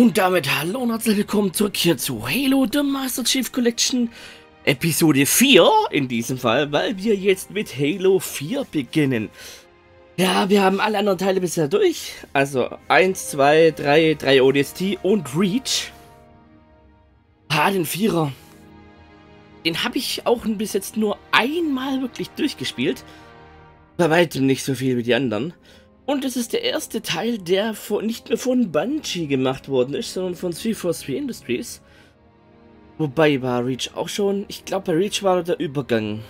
Und damit hallo und herzlich willkommen zurück hier zu Halo The Master Chief Collection Episode 4 in diesem Fall, weil wir jetzt mit Halo 4 beginnen. Ja, wir haben alle anderen Teile bisher durch, also 1, 2, 3, 3 ODST und Reach. Ah, den Vierer. Den habe ich auch bis jetzt nur einmal wirklich durchgespielt. Bei weitem nicht so viel wie die anderen. Und es ist der erste Teil, der von, nicht mehr von Bungie gemacht worden ist, sondern von 343 Industries. Wobei war Reach auch schon, ich glaube bei Reach war der Übergang.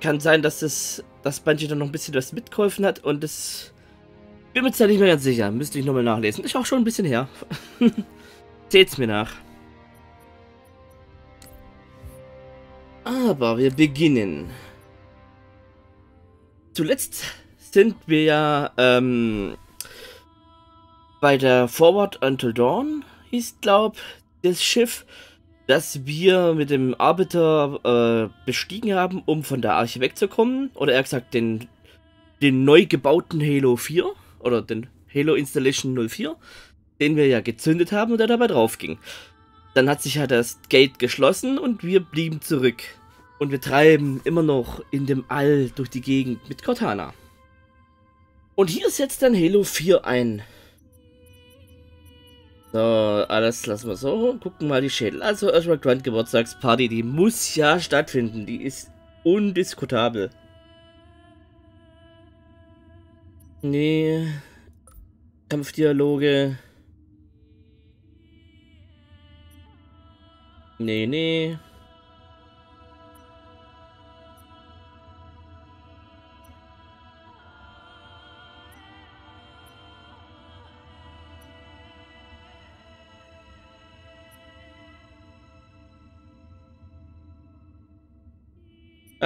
Kann sein, dass das dass Bungie dann noch ein bisschen was mitgeholfen hat und das bin mir jetzt nicht mehr ganz sicher. Müsste ich nochmal nachlesen. Ist auch schon ein bisschen her. Seht's mir nach. Aber wir beginnen. Zuletzt sind wir ja ähm, bei der Forward Until Dawn, hieß glaub das Schiff, das wir mit dem Arbiter äh, bestiegen haben, um von der Arche wegzukommen. Oder eher gesagt, den, den neu gebauten Halo 4 oder den Halo Installation 04, den wir ja gezündet haben und der dabei drauf ging. Dann hat sich ja das Gate geschlossen und wir blieben zurück. Und wir treiben immer noch in dem All durch die Gegend mit Cortana. Und hier setzt dann Halo 4 ein. So, alles lassen wir so. Gucken mal die Schädel. Also erstmal Grand Geburtstagsparty, die muss ja stattfinden. Die ist undiskutabel. Nee. Kampfdialoge. Nee, nee.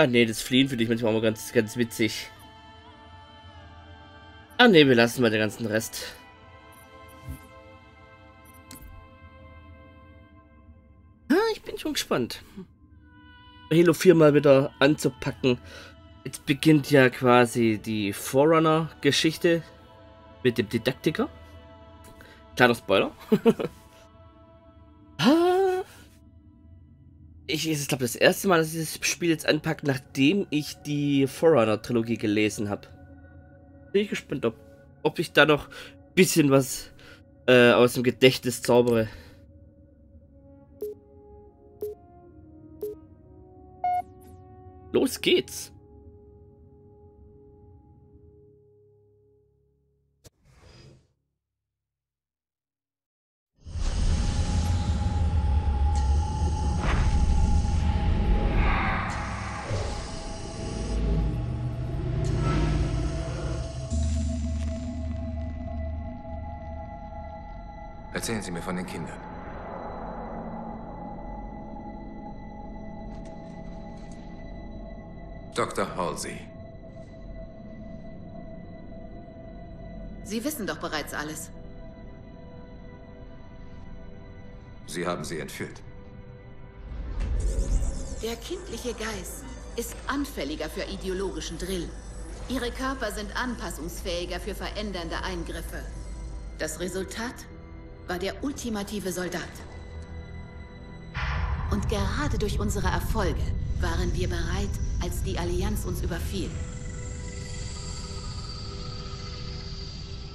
Ah nee, das Fliehen finde ich manchmal auch mal ganz, ganz witzig. Ah nee, wir lassen mal den ganzen Rest. Ah, ich bin schon gespannt. Halo 4 mal wieder anzupacken. Jetzt beginnt ja quasi die Forerunner-Geschichte mit dem Didaktiker. Kleiner Spoiler. ich, ich glaube, das erste Mal, dass ich das Spiel jetzt anpacke, nachdem ich die Forerunner-Trilogie gelesen habe. Bin ich gespannt, ob, ob ich da noch ein bisschen was äh, aus dem Gedächtnis zaubere. Los geht's! Sie mir von den Kindern. Dr. Halsey. Sie wissen doch bereits alles. Sie haben sie entführt. Der kindliche Geist ist anfälliger für ideologischen Drill. Ihre Körper sind anpassungsfähiger für verändernde Eingriffe. Das Resultat? War der ultimative Soldat. Und gerade durch unsere Erfolge waren wir bereit, als die Allianz uns überfiel.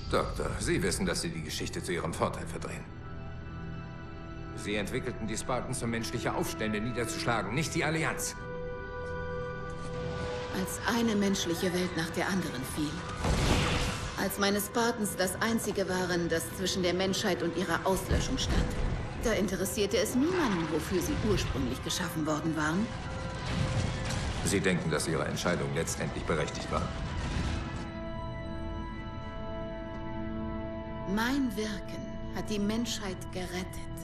Doktor, Sie wissen, dass Sie die Geschichte zu Ihrem Vorteil verdrehen. Sie entwickelten die Spartans, um menschliche Aufstände niederzuschlagen, nicht die Allianz. Als eine menschliche Welt nach der anderen fiel, als meine Spartans das einzige waren, das zwischen der Menschheit und ihrer Auslöschung stand. Da interessierte es niemanden, wofür sie ursprünglich geschaffen worden waren. Sie denken, dass Ihre Entscheidung letztendlich berechtigt war? Mein Wirken hat die Menschheit gerettet.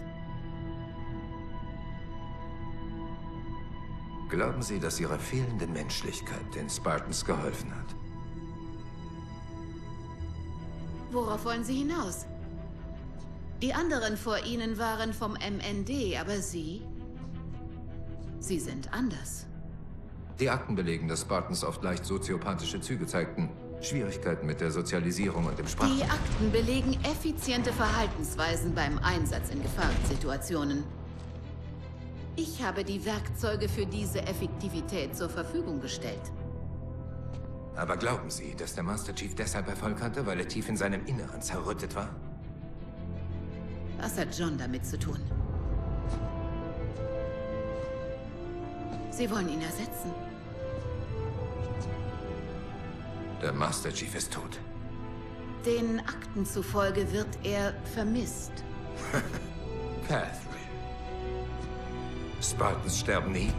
Glauben Sie, dass Ihre fehlende Menschlichkeit den Spartans geholfen hat? Worauf wollen Sie hinaus? Die anderen vor Ihnen waren vom MND, aber Sie? Sie sind anders. Die Akten belegen, dass Spartans oft leicht soziopathische Züge zeigten. Schwierigkeiten mit der Sozialisierung und dem Sprach. Die Akten belegen effiziente Verhaltensweisen beim Einsatz in Gefahrensituationen. Ich habe die Werkzeuge für diese Effektivität zur Verfügung gestellt. Aber glauben Sie, dass der Master Chief deshalb Erfolg hatte, weil er tief in seinem Inneren zerrüttet war? Was hat John damit zu tun? Sie wollen ihn ersetzen. Der Master Chief ist tot. Den Akten zufolge wird er vermisst. Catherine. Spartans sterben nie.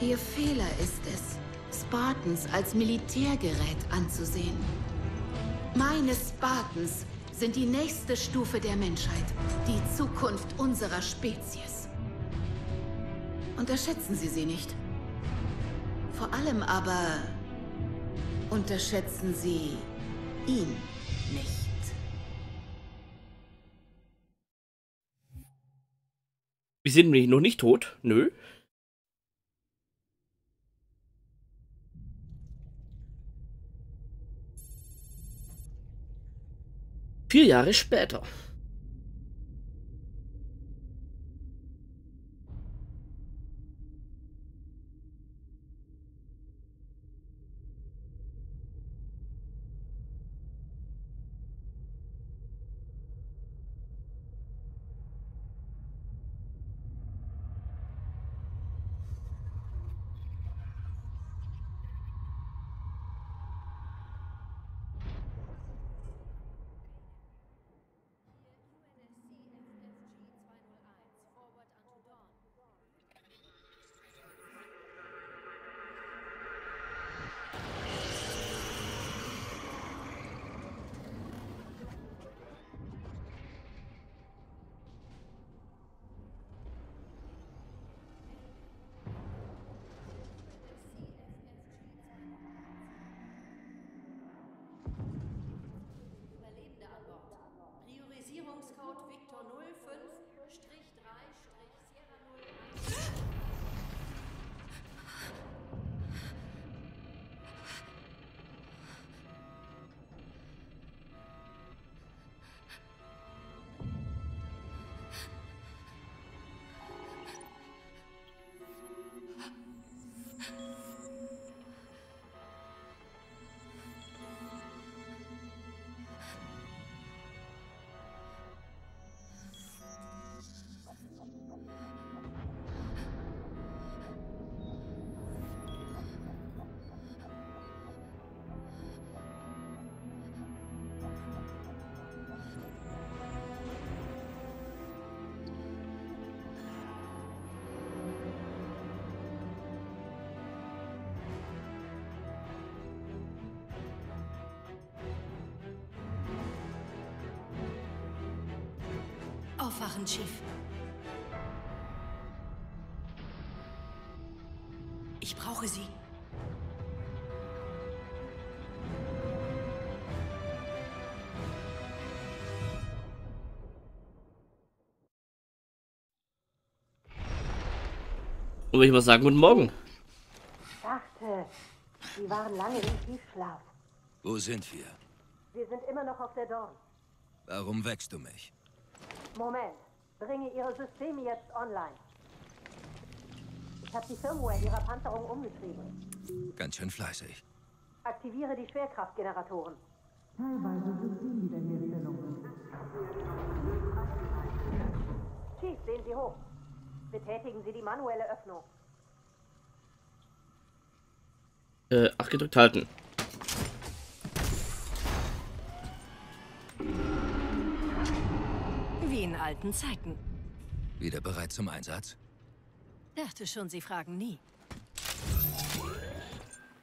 Ihr Fehler ist es, Spartans als Militärgerät anzusehen. Meine Spartans sind die nächste Stufe der Menschheit, die Zukunft unserer Spezies. Unterschätzen Sie sie nicht. Vor allem aber unterschätzen Sie ihn nicht. Wir sind noch nicht tot. Nö. Vier Jahre später. Aufwachen, Chief. Ich brauche Sie. Und würde ich mal sagen, guten Morgen. dachte, Sie waren lange im Tiefschlaf. Wo sind wir? Wir sind immer noch auf der Dawn. Warum wächst du mich? Moment, bringe Ihre Systeme jetzt online. Ich habe die Firmware Ihrer Panzerung umgeschrieben. Ganz schön fleißig. Aktiviere die Schwerkraftgeneratoren. Chief, sehen Sie hoch. Betätigen Sie die manuelle Öffnung. Äh, ach, gedrückt halten. Wie in alten Zeiten. Wieder bereit zum Einsatz? Dachte schon, Sie fragen nie.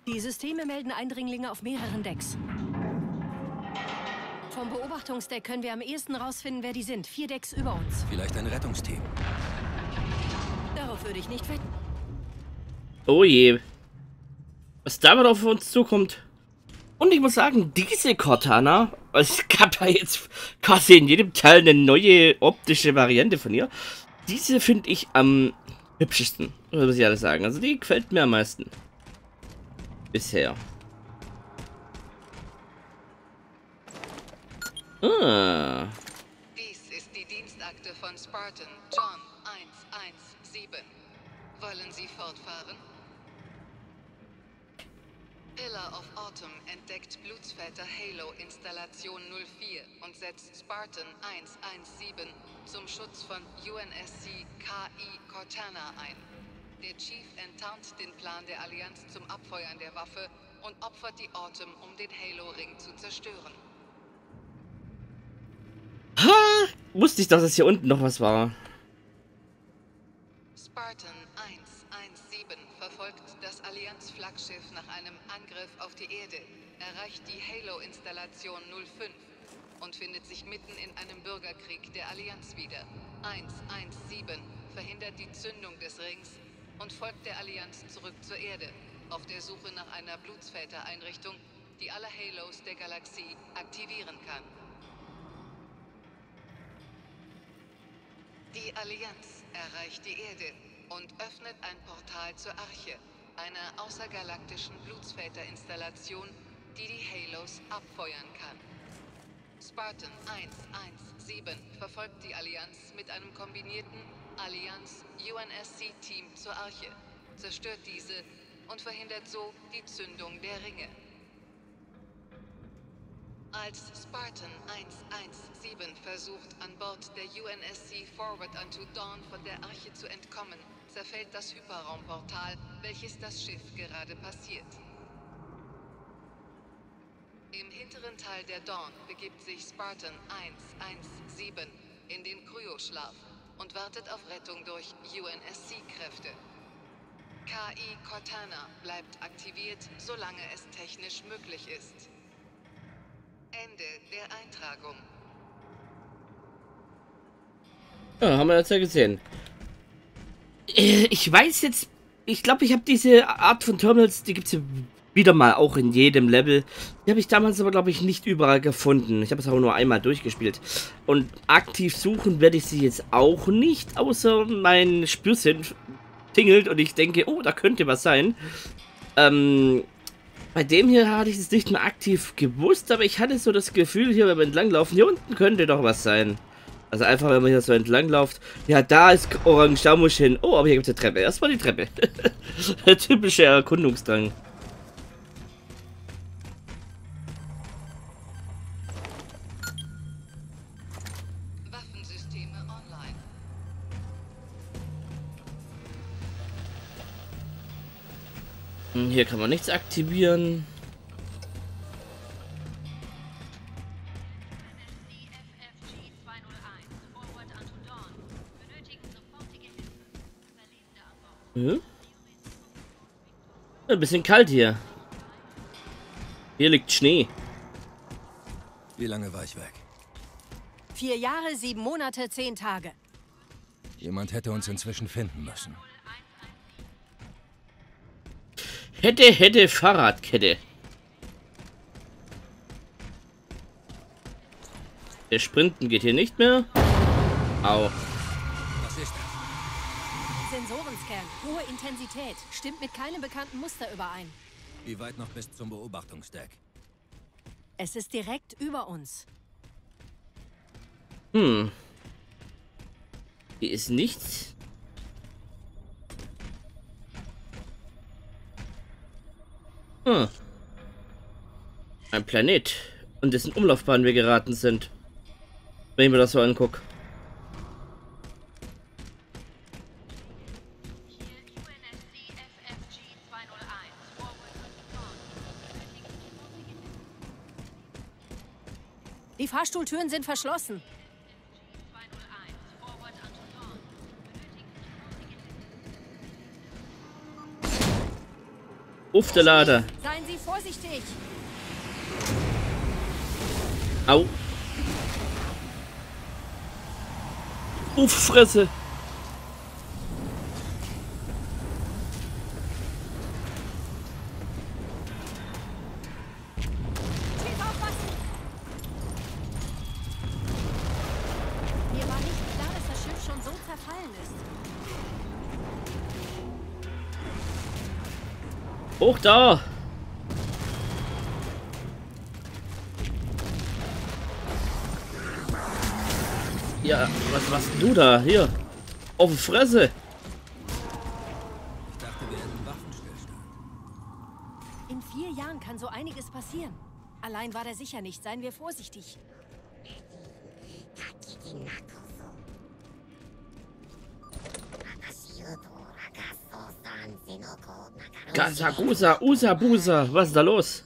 Die Systeme melden Eindringlinge auf mehreren Decks. Vom Beobachtungsdeck können wir am ehesten rausfinden, wer die sind. Vier Decks über uns. Vielleicht ein Rettungsteam. Darauf würde ich nicht wetten. Oh je. Was damit auf uns zukommt. Und ich muss sagen, diese Cortana, also, es gab ja jetzt quasi in jedem Teil eine neue optische Variante von ihr. Diese finde ich am hübschesten, muss ich alles sagen. Also die gefällt mir am meisten. Bisher. Ah. Dies ist die Dienstakte von Spartan John 117. Wollen Sie fortfahren? Pillar of Autumn entdeckt Blutsväter Halo Installation 04 und setzt Spartan 117 zum Schutz von UNSC KI Cortana ein. Der Chief enttarnt den Plan der Allianz zum Abfeuern der Waffe und opfert die Autumn, um den Halo-Ring zu zerstören. Ha! Wusste ich doch, dass hier unten noch was war. Spartan 117 verfolgt das Allianz-Flaggschiff nach einem Angriff auf die Erde, erreicht die Halo-Installation 05 und findet sich mitten in einem Bürgerkrieg der Allianz wieder. 117 verhindert die Zündung des Rings und folgt der Allianz zurück zur Erde, auf der Suche nach einer Blutsväter-Einrichtung, die alle Halos der Galaxie aktivieren kann. Die Allianz erreicht die Erde und öffnet ein Portal zur Arche, einer außergalaktischen Blutsväter-Installation, die die Halos abfeuern kann. Spartan 117 verfolgt die Allianz mit einem kombinierten Allianz-UNSC-Team zur Arche, zerstört diese und verhindert so die Zündung der Ringe. Als Spartan 117 versucht, an Bord der UNSC Forward unto Dawn von der Arche zu entkommen, zerfällt das Hyperraumportal, welches das Schiff gerade passiert. Im hinteren Teil der Dawn begibt sich Spartan 117 in den Kryoschlaf und wartet auf Rettung durch UNSC-Kräfte. KI Cortana bleibt aktiviert, solange es technisch möglich ist. Ende der Eintragung. Ja, haben wir jetzt ja gesehen. Äh, Ich weiß jetzt, ich glaube, ich habe diese Art von Terminals, die gibt es wieder mal auch in jedem Level. Die habe ich damals aber, glaube ich, nicht überall gefunden. Ich habe es auch nur einmal durchgespielt. Und aktiv suchen werde ich sie jetzt auch nicht, außer mein Spürsinn tingelt und ich denke, oh, da könnte was sein. Ähm, bei dem hier hatte ich es nicht mehr aktiv gewusst, aber ich hatte so das Gefühl, hier beim Entlanglaufen, hier unten könnte doch was sein. Also einfach, wenn man hier so entlang läuft. Ja, da ist Orange, da muss ich hin. Oh, aber hier gibt es eine Treppe. Erstmal die Treppe. Der typische Erkundungsdrang. Hm, Hier kann man nichts aktivieren. Hm? Ein bisschen kalt hier. Hier liegt Schnee. Wie lange war ich weg? Vier Jahre, sieben Monate, zehn Tage. Jemand hätte uns inzwischen finden müssen. Hätte, hätte, Fahrradkette. Der Sprinten geht hier nicht mehr. Au. Hohe Intensität, stimmt mit keinem bekannten Muster überein. Wie weit noch bis zum Beobachtungsdeck? Es ist direkt über uns. Hm. Hier ist nichts. Hm. Ein Planet. Und dessen Umlaufbahn wir geraten sind. Wenn ich mir das so angucke. Fahrstuhltüren sind verschlossen. FFG 201, Forward unto Dawn. Benötigen sofortige Hilfe. Uff, der Lader. Seien Sie vorsichtig. Au. Uff, Fresse. Hoch da. Ja, was machst du da? Hier. Auf die Fresse. Ich dachte, wir hätten Waffenstillstand. In vier Jahren kann so einiges passieren. Allein war der sicher nicht. Seien wir vorsichtig. Gasagusa, Usa, Busa. Was ist da los?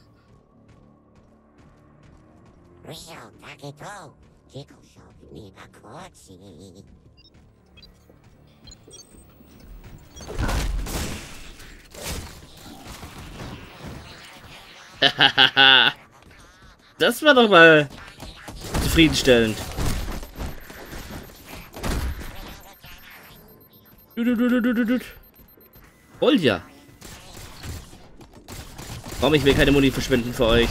das war doch mal zufriedenstellend. Olja. Warum ich will keine Muni verschwenden für euch.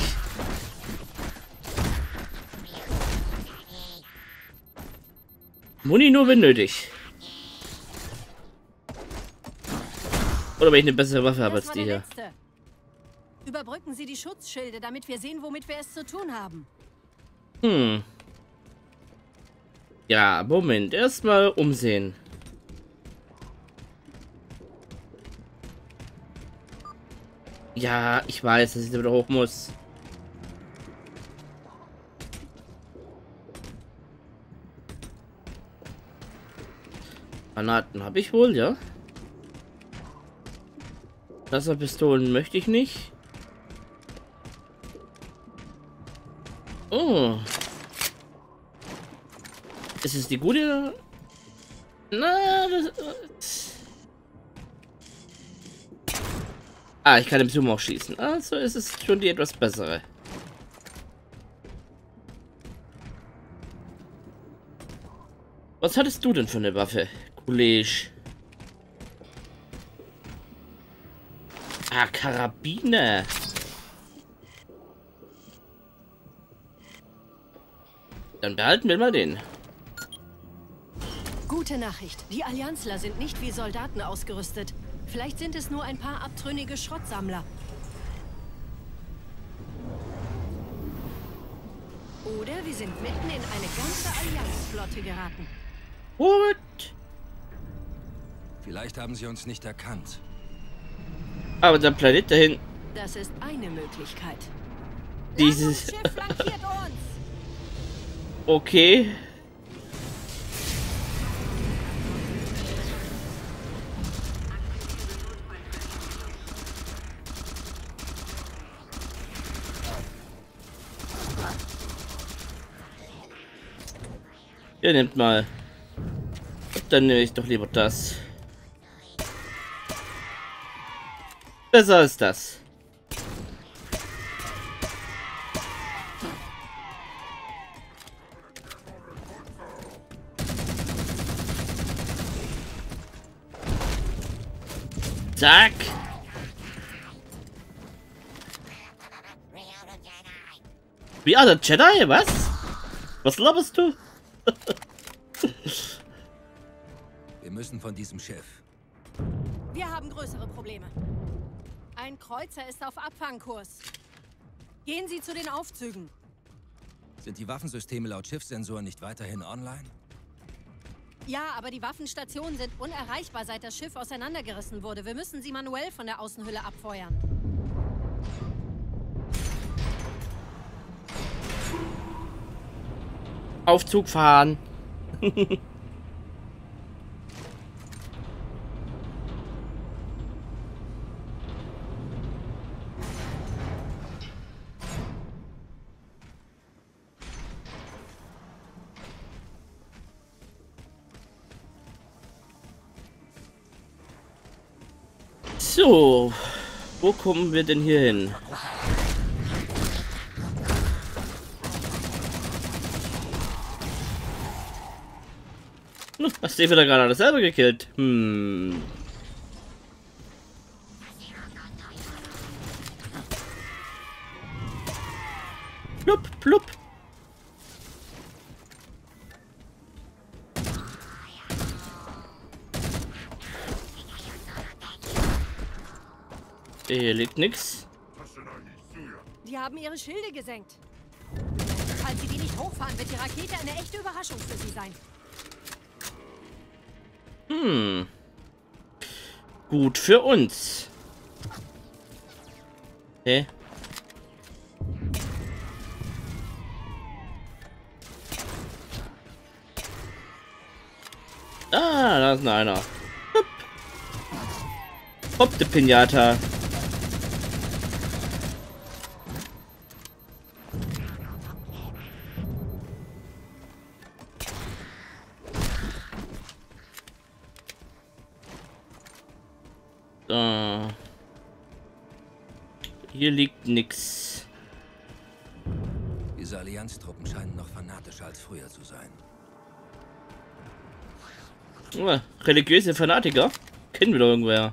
Muni nur wenn nötig. Oder wenn ich eine bessere Waffe habe als die hier. letzte. Überbrücken Sie die Schutzschilde, damit wir sehen, womit wir es zu tun haben. Hm. Ja, Moment. Erstmal umsehen. Ja, ich weiß, dass ich da wieder hoch muss. Granaten habe ich wohl, ja. Laserpistolen möchte ich nicht. Oh. Ist es die gute? Na, das, Ah, ich kann im Zoom auch schießen. Also ist es schon die etwas bessere. Was hattest du denn für eine Waffe, Kollege? Ah, Karabiner. Dann behalten wir mal den. Gute Nachricht. Die Allianzler sind nicht wie Soldaten ausgerüstet. Vielleicht sind es nur ein paar abtrünnige Schrottsammler. Oder wir sind mitten in eine ganze Allianzflotte geraten. What? Vielleicht haben sie uns nicht erkannt. Aber der Planet dahin, Das ist eine Möglichkeit. dieses... Schiff flankiert uns! Okay. Ihr nehmt mal. Dann nehme ich doch lieber das. Besser ist das. Zack. We are the Jedi? Was? Was laberst du? Wir müssen von diesem Schiff. Wir haben größere Probleme. Ein Kreuzer ist auf Abfangkurs. Gehen Sie zu den Aufzügen. Sind die Waffensysteme laut Schiffssensoren nicht weiterhin online? Ja, aber die Waffenstationen sind unerreichbar, seit das Schiff auseinandergerissen wurde. Wir müssen sie manuell von der Außenhülle abfeuern. Aufzug fahren. So, wo kommen wir denn hier hin? Hm, Hast du wieder gerade alles selber gekillt? Hm. Plupp, plupp. Hier liegt nix. Die haben ihre Schilde gesenkt. Falls sie die nicht hochfahren, wird die Rakete eine echte Überraschung für sie sein. Hm. Gut für uns. Okay. Ah, da ist noch einer. Hopp. Hopp, die Pinata. Diese Allianztruppen scheinen noch fanatischer als früher zu sein. Oh, religiöse Fanatiker? Kennen wir doch irgendwer.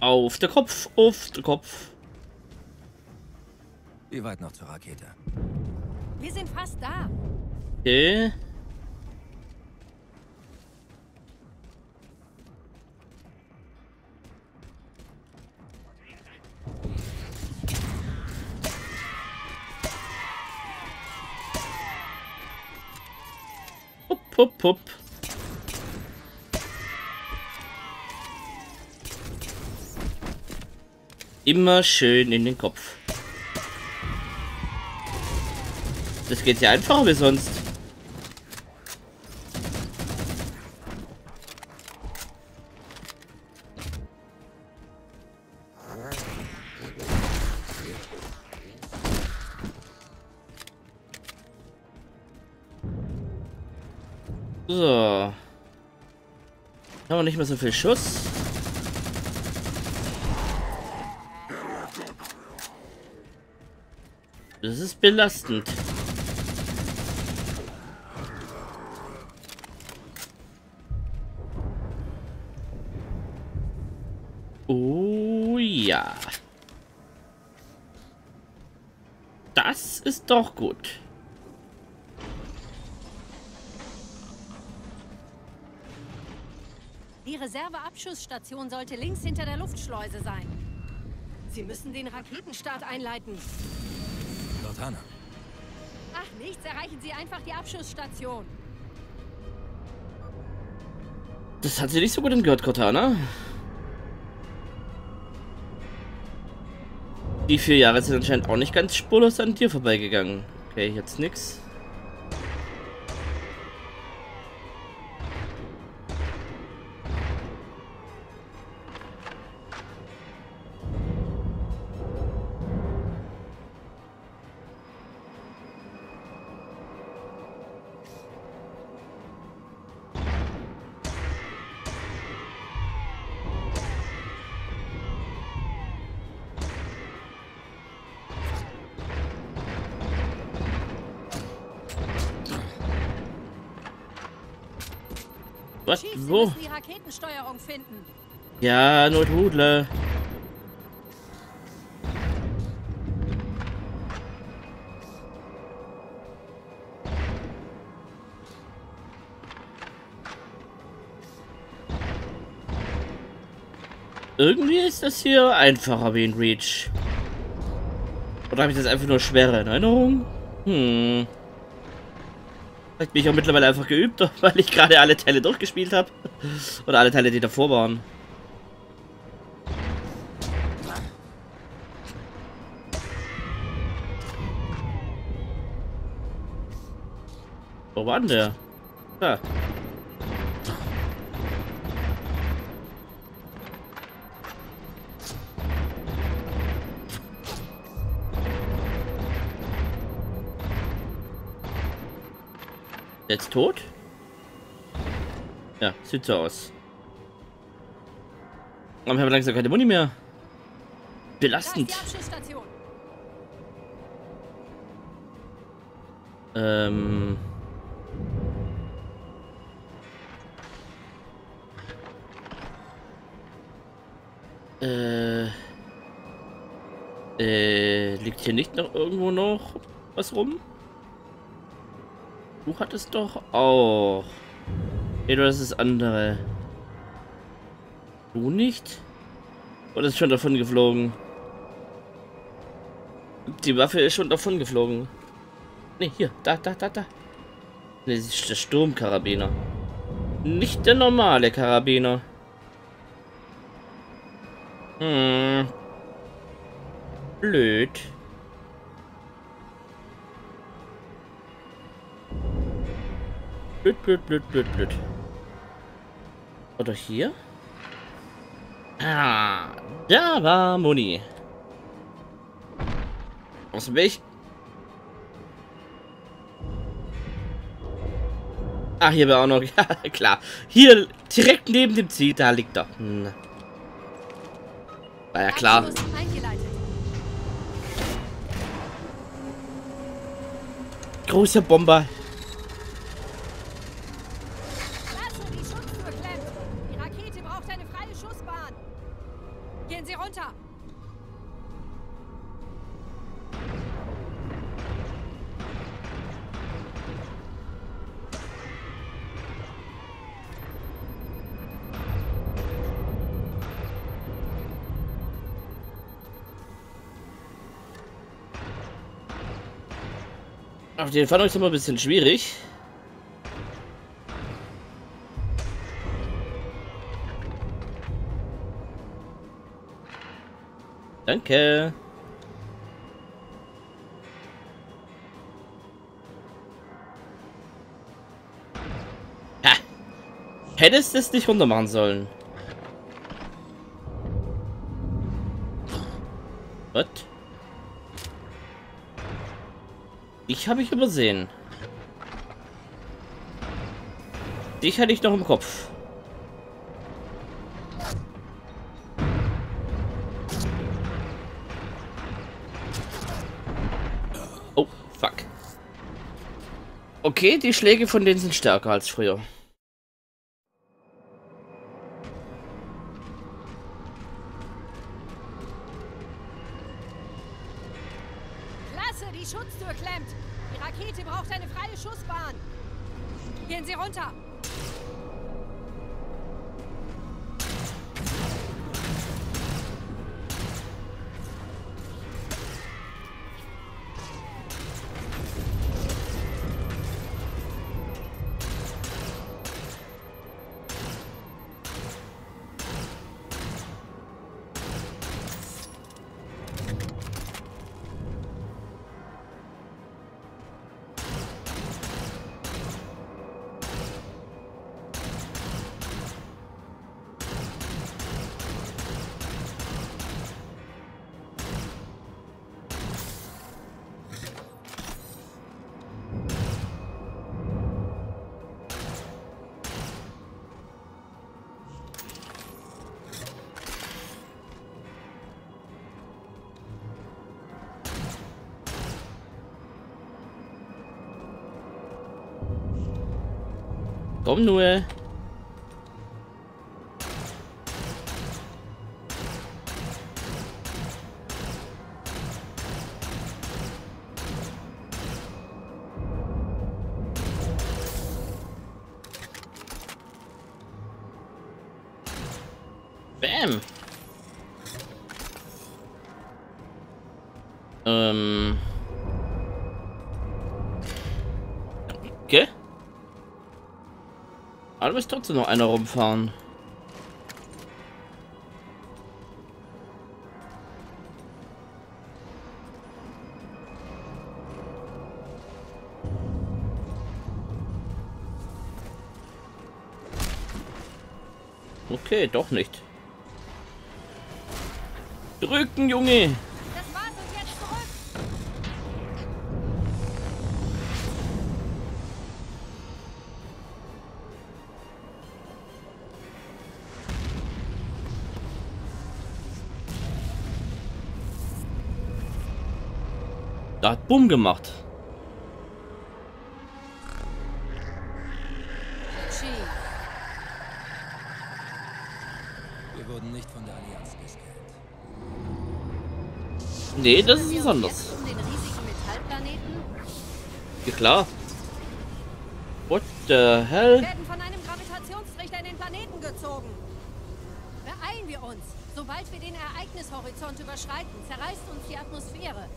Auf der Kopf, auf der Kopf. Wie weit noch zur Rakete? Wir sind fast da. Okay. Hup, hup, hup. Immer schön in den Kopf. Das geht ja einfacher wie sonst. So. Haben wir nicht mehr so viel Schuss. Das ist belastend. Doch gut. Die Reserveabschussstation sollte links hinter der Luftschleuse sein. Sie müssen den Raketenstart einleiten. Cortana, Ach, nichts, erreichen Sie einfach die Abschussstation. Das hat sie nicht so gut gehört, Cortana. Die vier Jahre sind anscheinend auch nicht ganz spurlos an dir vorbeigegangen. Okay, jetzt nix. Finden. Ja, Nothudle. Irgendwie ist das hier einfacher wie in Reach. Oder habe ich das einfach nur schwere in Erinnerung? Hm. Vielleicht bin ich auch mittlerweile einfach geübt, weil ich gerade alle Teile durchgespielt habe. Oder alle Teile, die davor waren. Wo war denn der? Da. Der ist tot? Ja, sieht so aus. Aber ich habe langsam keine Muni mehr. Belastend. Ähm. Äh. Äh, liegt hier nicht noch irgendwo noch was rum? Du hattest doch auch. Nee, du hast das andere. Du nicht? Oder ist schon davon geflogen? Die Waffe ist schon davon geflogen. Ne, hier, da, da, da, da. Ne, das ist der Sturmkarabiner. Nicht der normale Karabiner. Hm. Blöd. Blöd, blöd, blöd, blöd, blöd. Oder hier? Ah, da war Moni. Aus dem Weg. Ah, hier war auch noch. Ja, klar. Hier, direkt neben dem Ziel, da liegt er. Hm. War ja klar. Großer Bomber. Den Fahndung ist immer ein bisschen schwierig. Danke. Ha. Hättest es nicht runter machen sollen. Ich habe ich übersehen. Dich hatte ich noch im Kopf. Oh, fuck. Okay, die Schläge von denen sind stärker als früher. Komm nur. Aber du musst trotzdem noch einer rumfahren. Okay, doch nicht. Drücken, Junge! Da hat Bumm gemacht. Wir wurden nicht von der Allianz gescannt. Nee, das ist was wir anderes. Ja klar. the Wir hell? werden von einem Gravitationstrichter in den Planeten gezogen. Beeilen wir uns. Sobald wir den Ereignishorizont überschreiten, zerreißt uns die Atmosphäre.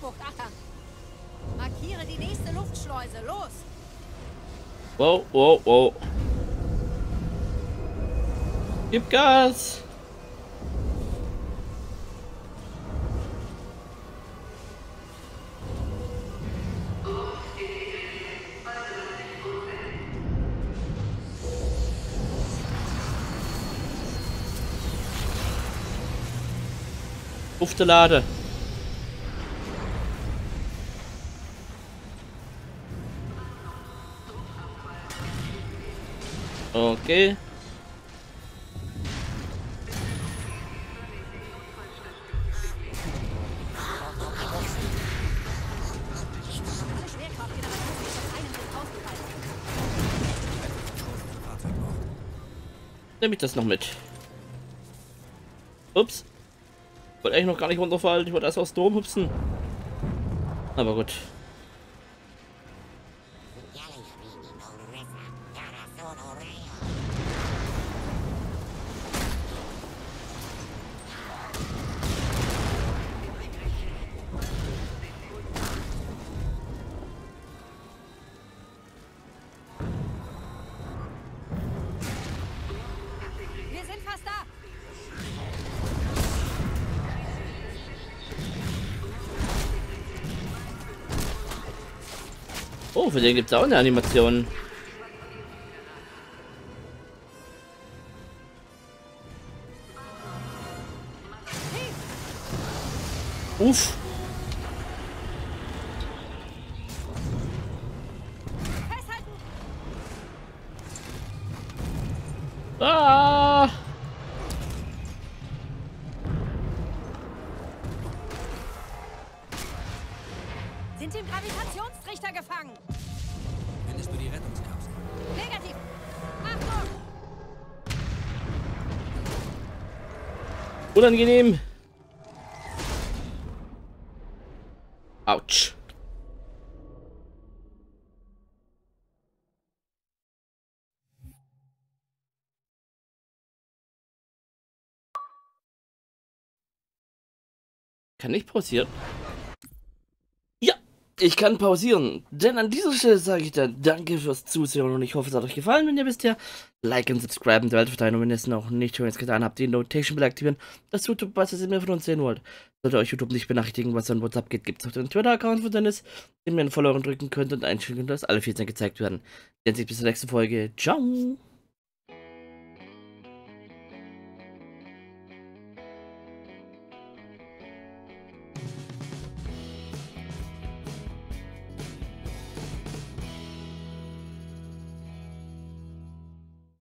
Fahrzeugbucht, Achtung. Markiere die nächste Luftschleuse. Los. Wow, wow, wow. Gib Gas! Fünfte Lade. Okay. Nehme ich das noch mit. Ups. Wollte eigentlich noch gar nicht runterfallen. Ich wollte erst aus Dom hupsen. Aber gut. Oh, für den gibt es auch eine Animation. Uff. Du die Rettungskapsel? Negativ. Achtung. Unangenehm. Autsch. Kann ich pausieren? Ich kann pausieren. Denn an dieser Stelle sage ich dann Danke fürs Zusehen und ich hoffe, es hat euch gefallen. Wenn ihr ja, like und subscribe und die Welt verteilen und wenn ihr es noch nicht schon jetzt getan habt, die Notification Bell aktivieren, dass YouTube weiß, dass ihr mehr von uns sehen wollt. Sollte euch YouTube nicht benachrichtigen, was an WhatsApp geht, gibt es auch den Twitter-Account von Dennis, den ihr einen Follower drücken könnt und einstellen könnt, dass alle 14 gezeigt werden. Dann sieht bis zur nächsten Folge. Ciao!